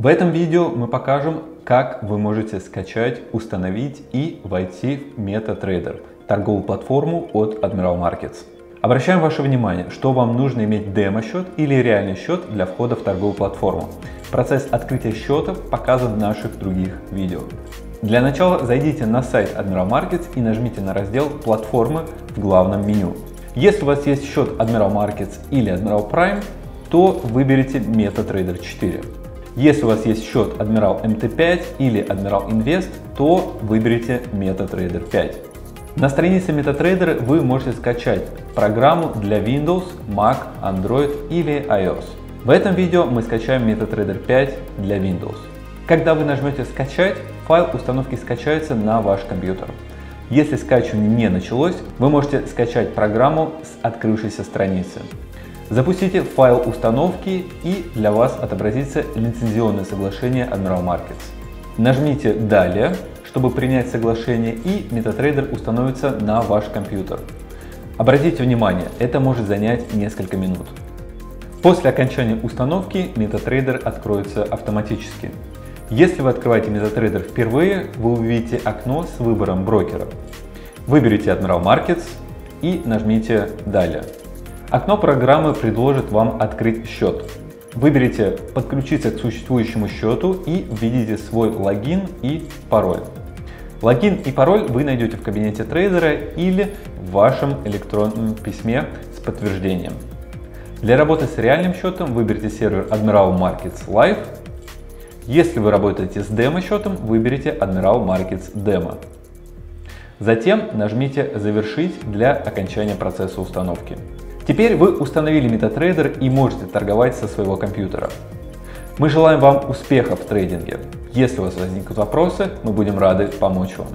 В этом видео мы покажем, как вы можете скачать, установить и войти в MetaTrader, торговую платформу от Admiral Markets. Обращаем ваше внимание, что вам нужно иметь демо-счет или реальный счет для входа в торговую платформу. Процесс открытия счета показан в наших других видео. Для начала зайдите на сайт Admiral Markets и нажмите на раздел «Платформы» в главном меню. Если у вас есть счет Admiral Markets или Admiral Prime, то выберите MetaTrader 4. Если у вас есть счет Admiral MT5 или Admiral Invest, то выберите MetaTrader 5. На странице MetaTrader вы можете скачать программу для Windows, Mac, Android или iOS. В этом видео мы скачаем MetaTrader 5 для Windows. Когда вы нажмете «Скачать», файл установки скачается на ваш компьютер. Если скачивание не началось, вы можете скачать программу с открывшейся страницы. Запустите файл установки и для вас отобразится лицензионное соглашение Admiral Markets. Нажмите «Далее», чтобы принять соглашение и MetaTrader установится на ваш компьютер. Обратите внимание, это может занять несколько минут. После окончания установки MetaTrader откроется автоматически. Если вы открываете MetaTrader впервые, вы увидите окно с выбором брокера. Выберите Admiral Markets и нажмите «Далее». Окно программы предложит вам открыть счет. Выберите «Подключиться к существующему счету» и введите свой логин и пароль. Логин и пароль вы найдете в кабинете трейдера или в вашем электронном письме с подтверждением. Для работы с реальным счетом выберите сервер Admiral Markets Live если вы работаете с демо-счетом, выберите Admiral Markets Demo. Затем нажмите «Завершить» для окончания процесса установки. Теперь вы установили MetaTrader и можете торговать со своего компьютера. Мы желаем вам успехов в трейдинге. Если у вас возникнут вопросы, мы будем рады помочь вам.